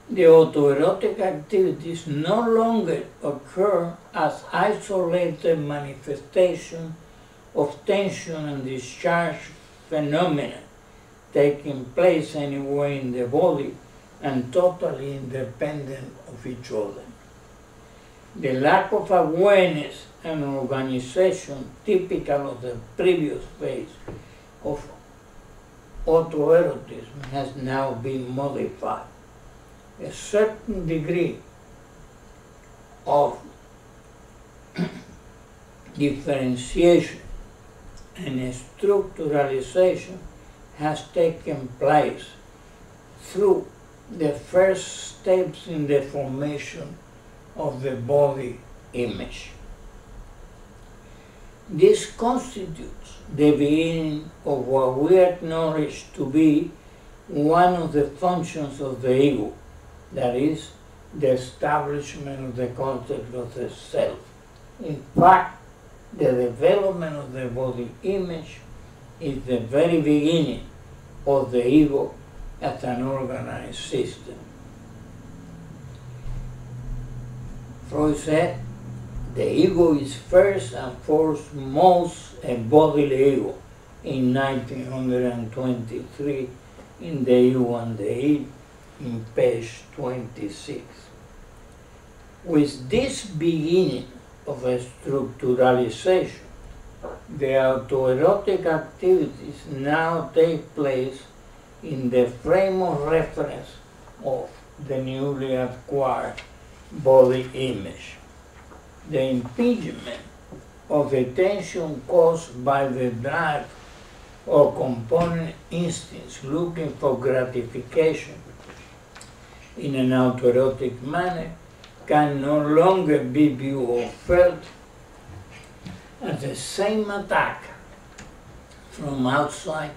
the autoerotic activities no longer occur as isolated manifestation of tension and discharge phenomena taking place anywhere in the body and totally independent of each other. The lack of awareness and organization typical of the previous phase of autoerotism has now been modified. A certain degree of differentiation and structuralization has taken place through the first steps in the formation of the body image. This constitutes the beginning of what we acknowledge to be one of the functions of the ego, that is, the establishment of the concept of the self. In fact, the development of the body image is the very beginning of the ego as an organized system. Freud said the ego is first and foremost a bodily ego in 1923 in the and the Id page 26. With this beginning of a structuralization, the autoerotic activities now take place in the frame of reference of the newly acquired body image. The impingement of the tension caused by the drive or component instincts looking for gratification in an autoerotic manner can no longer be viewed or felt as the same attack from outside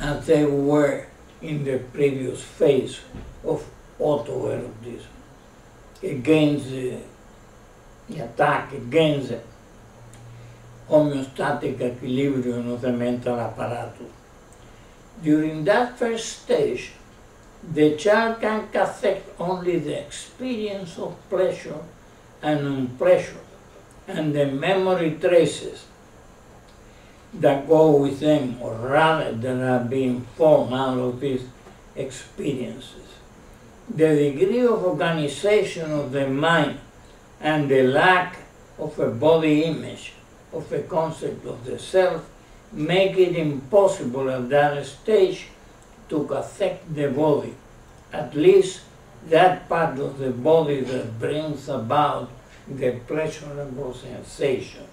as they were in the previous phase of autoerotism. against the, the attack against homeostatic equilibrium of the mental apparatus. During that first stage, the child can affect only the experience of pleasure and unpleasure, and the memory traces that go with them, or rather that are being formed out of these experiences. The degree of organization of the mind and the lack of a body image of a concept of the self make it impossible at that stage to affect the body, at least that part of the body that brings about the pleasurable sensation.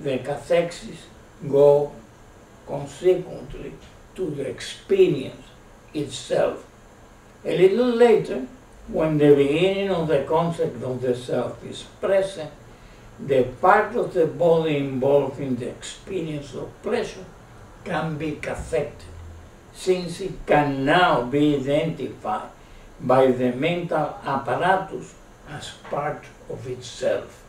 The cathexis go consequently to the experience itself. A little later, when the beginning of the concept of the self is present, the part of the body involved in the experience of pleasure can be affected, since it can now be identified by the mental apparatus as part of itself.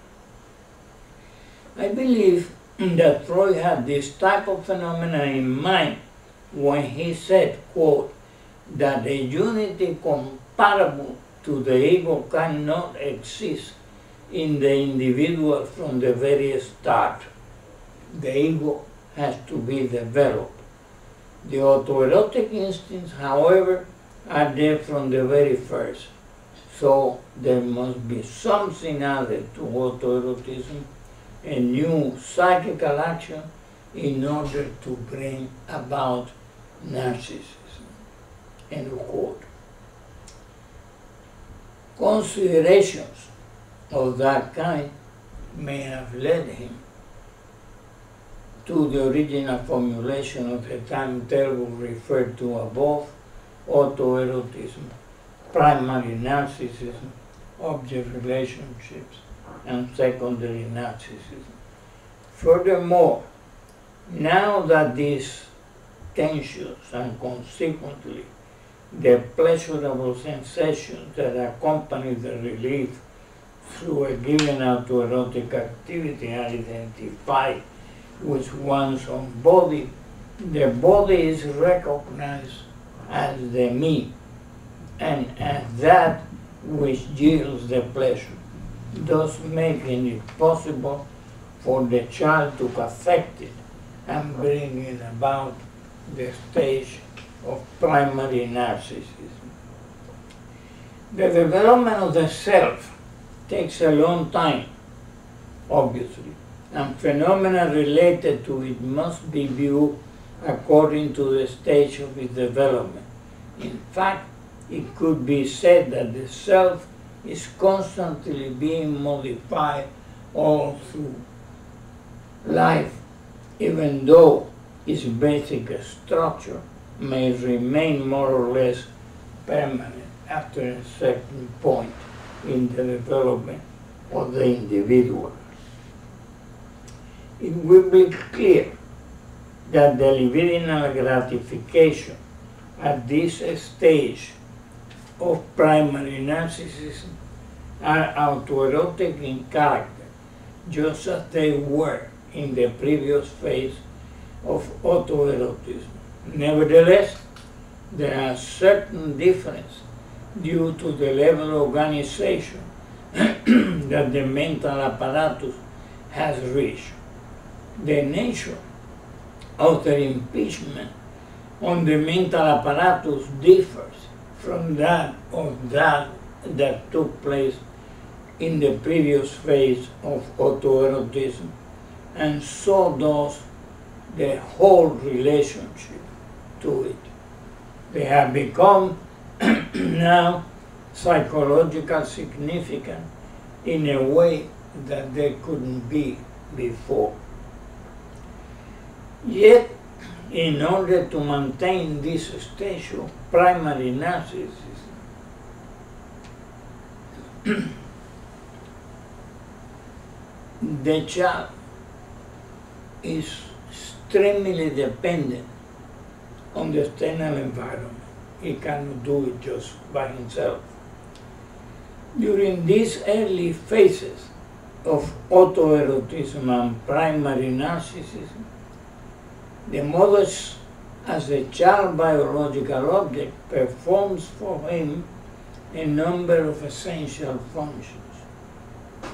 I believe that Freud had this type of phenomena in mind when he said, quote, that a unity comparable to the ego cannot exist in the individual from the very start. The ego has to be developed. The autoerotic instincts, however, are there from the very first. So there must be something added to autoerotism, a new psychical action in order to bring about narcissism. End of quote. Considerations of that kind may have led him to the original formulation of the timetable referred to above, autoerotism, primary narcissism, object relationships, and secondary narcissism. Furthermore, now that these tensions and consequently the pleasurable sensations that accompany the relief through a given autoerotic activity are identified with one's own body, the body is recognized as the me and as that which yields the pleasure, thus making it possible for the child to affect it and bringing about the stage of primary narcissism. The development of the self takes a long time, obviously, and phenomena related to it must be viewed according to the stage of its development. In fact, it could be said that the self is constantly being modified all through life, even though its basic structure may remain more or less permanent after a certain point in the development of the individual. It will be clear that the libidinal gratification at this stage of primary narcissism are autoerotic in character, just as they were in the previous phase of autoerotism. Nevertheless, there are certain differences due to the level of organization that the mental apparatus has reached. The nature of the impingement on the mental apparatus differs from that of that that took place in the previous phase of autoerotism, and so does the whole relationship to it. They have become now psychological significant in a way that they couldn't be before. Yet, in order to maintain this stage of primary narcissism, the child is extremely dependent on the external environment. He cannot do it just by himself. During these early phases of autoerotism and primary narcissism, the mother, as a child biological object, performs for him a number of essential functions.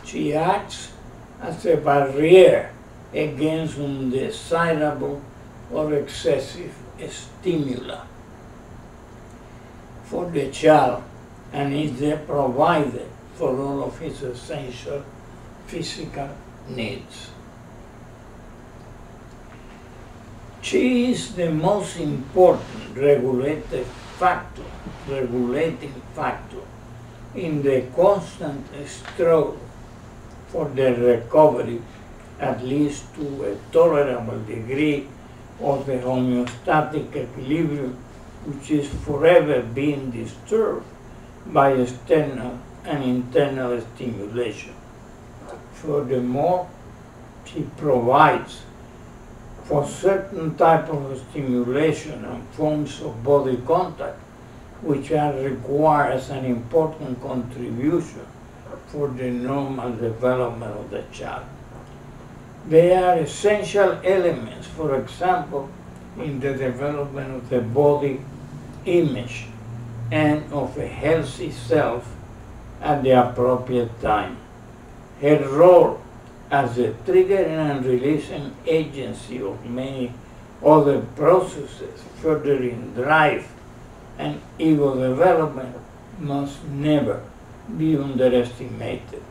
She acts as a barrier against undesirable or excessive stimuli for the child and is the provider for all of his essential physical needs. She is the most important regulated factor, regulating factor in the constant struggle for the recovery, at least to a tolerable degree, of the homeostatic equilibrium, which is forever being disturbed by external and internal stimulation. Furthermore, she provides for certain type of stimulation and forms of body contact which are required as an important contribution for the normal development of the child. They are essential elements, for example, in the development of the body image and of a healthy self at the appropriate time. Her role as a triggering and releasing agency of many other processes furthering drive and ego development must never be underestimated.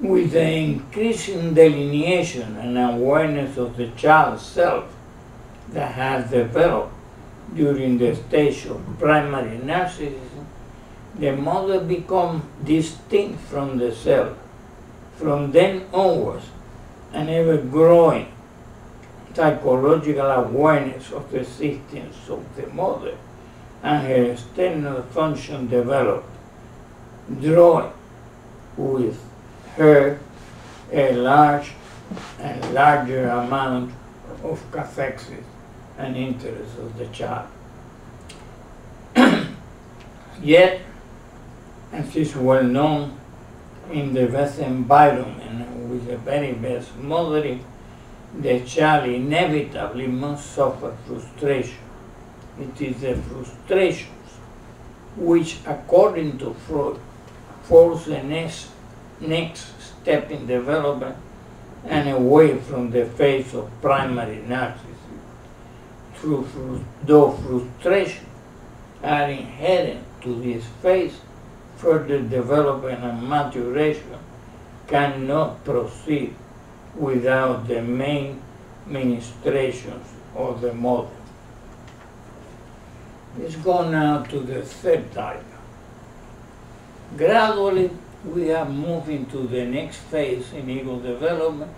With the increasing delineation and awareness of the child's self that has developed during the stage of primary narcissism, the mother becomes distinct from the self. From then onwards, an ever growing psychological awareness of the existence of the mother and her external function developed, drawing with her a large and larger amount of cathexis and interest of the child. Yet, as is well known, in the best environment with the very best mothering, the child inevitably must suffer frustration. It is the frustrations which, according to Freud, force the next, next step in development and away from the phase of primary narcissism. Through, though frustration are inherent to this phase, further development and maturation cannot proceed without the main ministrations of the mother. Let's go now to the third type. Gradually, we are moving to the next phase in ego development,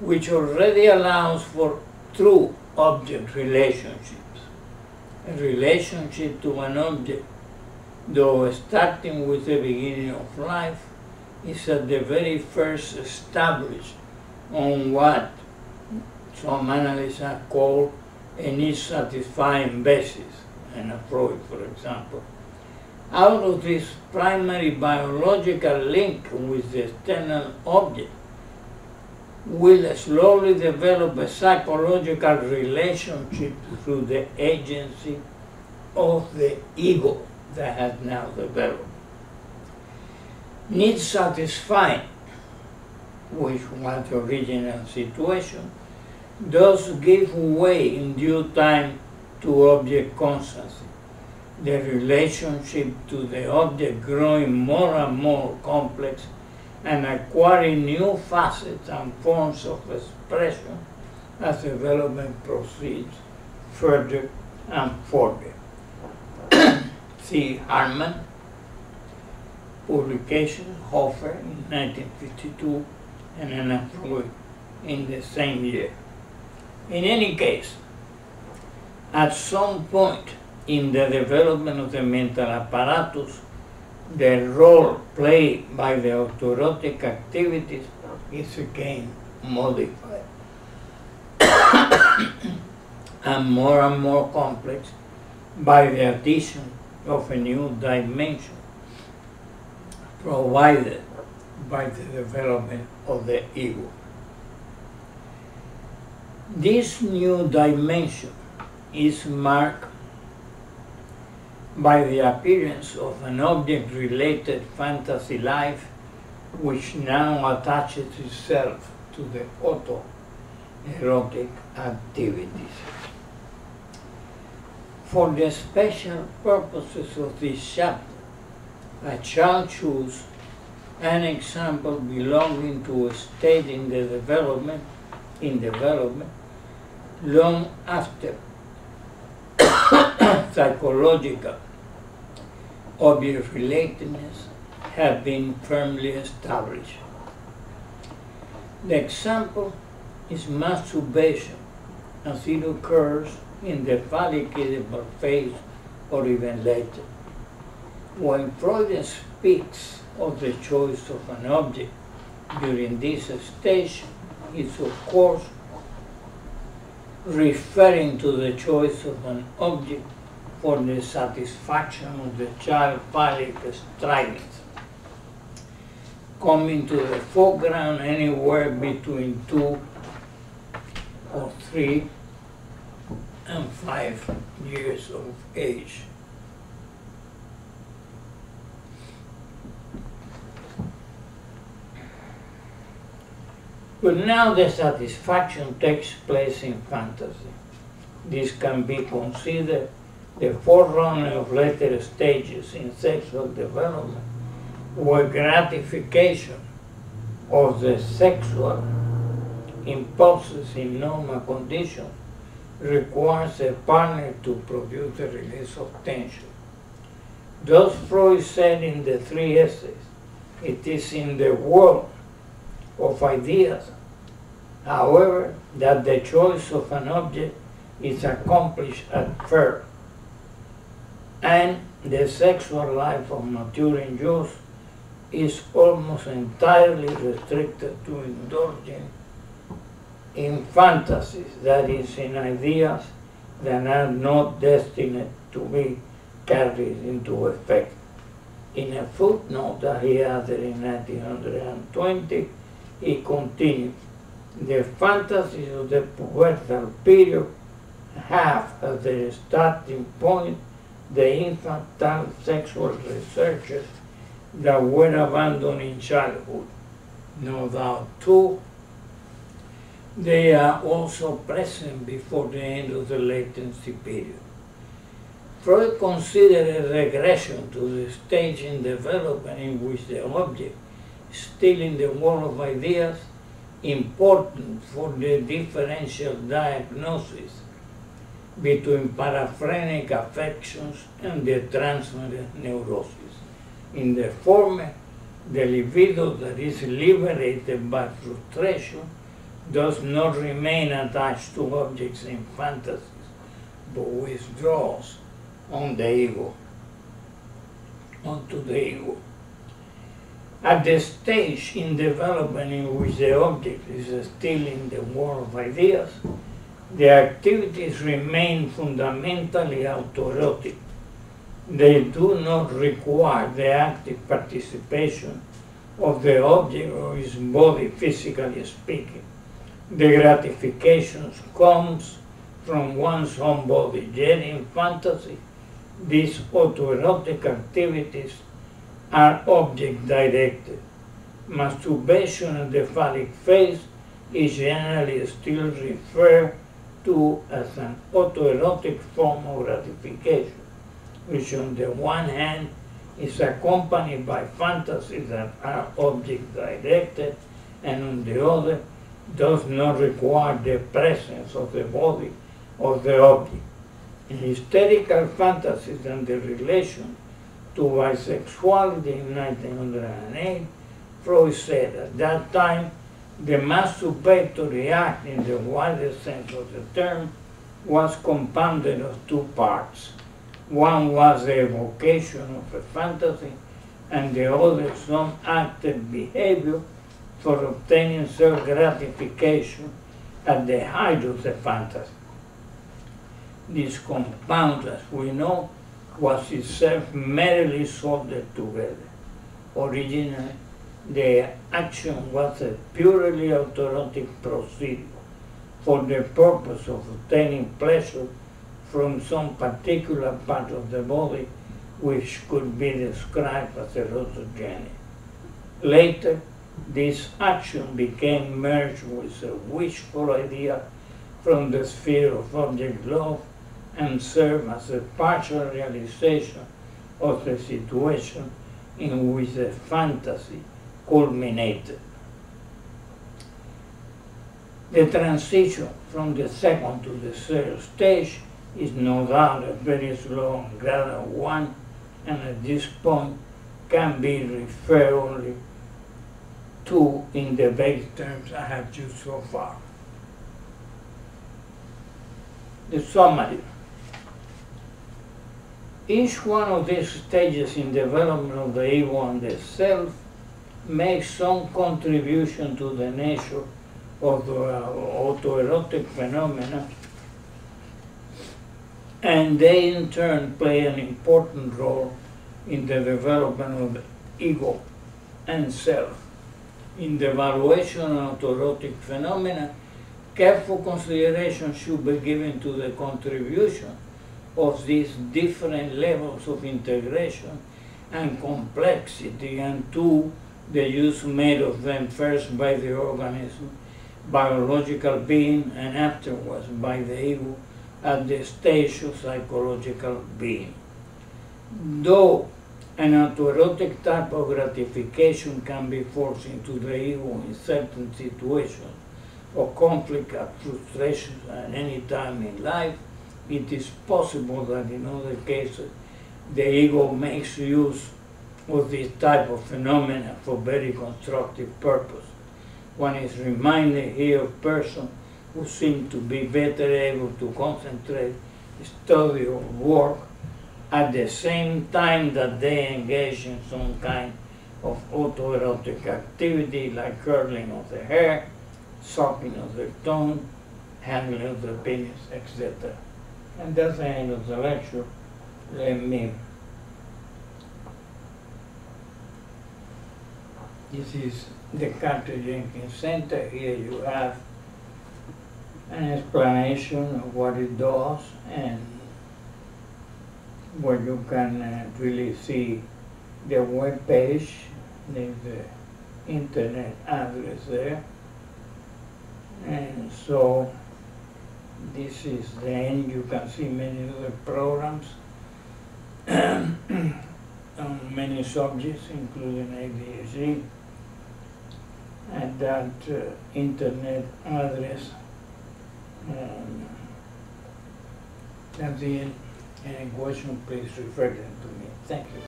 which already allows for true object relationships. A relationship to an object, though starting with the beginning of life, is at the very first established on what some analysts have called a need satisfying basis, Anna Freud, for example. Out of this primary biological link with the external object, will slowly develop a psychological relationship through the agency of the ego that has now developed. Need satisfying which was the original situation, does give way in due time to object constancy. The relationship to the object growing more and more complex and acquiring new facets and forms of expression as development proceeds further and further. See Hartmann, publication, Hoffer in 1952, and Anna in the same year. In any case, at some point in the development of the mental apparatus, the role played by the autoerotic activities is again modified and more and more complex by the addition of a new dimension provided by the development of the ego. This new dimension is marked by the appearance of an object-related fantasy life which now attaches itself to the auto-erotic activities. For the special purposes of this chapter, I shall choose an example belonging to a state in the development in development long after psychological object relatedness have been firmly established. The example is masturbation as it occurs in the phallic phase or even later. When Freud speaks of the choice of an object during this stage, is of course referring to the choice of an object for the satisfaction of the child phallic strivings, coming to the foreground anywhere between two or three and five years of age. But now the satisfaction takes place in fantasy. This can be considered the forerunner of later stages in sexual development, where gratification of the sexual impulses in normal conditions requires a partner to produce the release of tension. Thus Freud said in the three essays, it is in the world of ideas, however, that the choice of an object is accomplished at first, and the sexual life of maturing youth is almost entirely restricted to indulging in fantasies, that is, in ideas that are not destined to be carried into effect. In a footnote that he added in 1920, he continued, the fantasies of the pubertal period have as their starting point the infantile sexual researches that were abandoned in childhood. No doubt, too, they are also present before the end of the latency period. Freud considered a regression to the stage in development in which the object, still in the world of ideas, important for the differential diagnosis between paraphrenic affections and the transference neurosis. In the former, the libido that is liberated by frustration does not remain attached to objects in fantasies, but withdraws on the ego, onto the ego. At the stage in development in which the object is still in the world of ideas, the activities remain fundamentally autoerotic. They do not require the active participation of the object or his body, physically speaking. The gratification comes from one's own body, yet in fantasy, these autoerotic activities are object directed. Masturbation in the phallic phase is generally still referred to as an autoerotic form of gratification, which on the one hand is accompanied by fantasies that are object directed, and on the other does not require the presence of the body or the object. In hysterical fantasies and the relation to bisexuality in 1908, Freud said at that time the masturbatory act in the widest sense of the term was compounded of two parts. One was the evocation of a fantasy, and the other some active behavior for obtaining self gratification at the height of the fantasy. This compound, as we know, was itself merely soldered together. Originally, the action was a purely autoerotic procedure for the purpose of obtaining pleasure from some particular part of the body which could be described as erotogenic. Later, this action became merged with a wishful idea from the sphere of object love and served as a partial realization of the situation in which the fantasy culminated. The transition from the second to the third stage is no doubt a very slow and gradual one, and at this point can be referred only to in the vague terms I have used so far. The summary. Each one of these stages in development of the ego and the self makes some contribution to the nature of the autoerotic phenomena and they in turn play an important role in the development of ego and self. In the evaluation of autoerotic phenomena, careful consideration should be given to the contribution of these different levels of integration and complexity and to the use made of them first by the organism, biological being, and afterwards by the ego at the stage of psychological being. Though an autoerotic type of gratification can be forced into the ego in certain situations or conflict and frustration at any time in life, it is possible that in other cases the ego makes use of this type of phenomena for very constructive purpose. One is reminded here of persons who seem to be better able to concentrate, study or work at the same time that they engage in some kind of autoerotic activity like curling of the hair, sucking of the tongue, handling of the penis, etc. And that's the end of the lecture. Let me. This is the Carter Jenkins Center. Here you have an explanation of what it does and where you can uh, really see the web page, there's the internet address there. And so this is the end. You can see many other programs on many subjects, including ADHD, at that uh, internet address. Um, that's the. Any question, please refer them to me. Thank you.